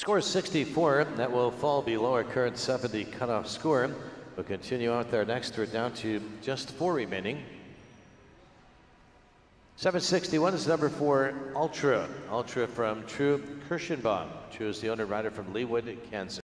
Score is 64. That will fall below our current 70 cutoff score. We'll continue out there next. We're down to just four remaining. 761 is number four, Ultra. Ultra from True Kirschenbaum. True is the owner rider from Leawood, Kansas.